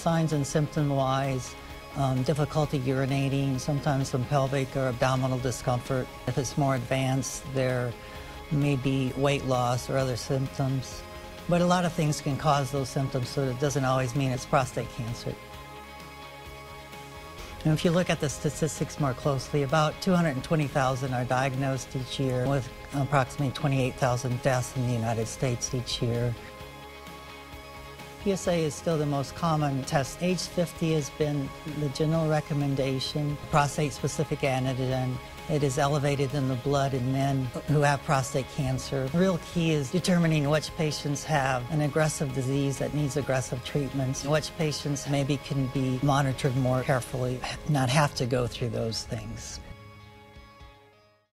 Signs and symptom-wise, um, difficulty urinating, sometimes some pelvic or abdominal discomfort. If it's more advanced, there may be weight loss or other symptoms. But a lot of things can cause those symptoms, so it doesn't always mean it's prostate cancer. And if you look at the statistics more closely, about 220,000 are diagnosed each year, with approximately 28,000 deaths in the United States each year. PSA is still the most common test. Age 50 has been the general recommendation. Prostate-specific antigen. It is elevated in the blood in men who have prostate cancer. The real key is determining which patients have an aggressive disease that needs aggressive treatments, which patients maybe can be monitored more carefully, not have to go through those things.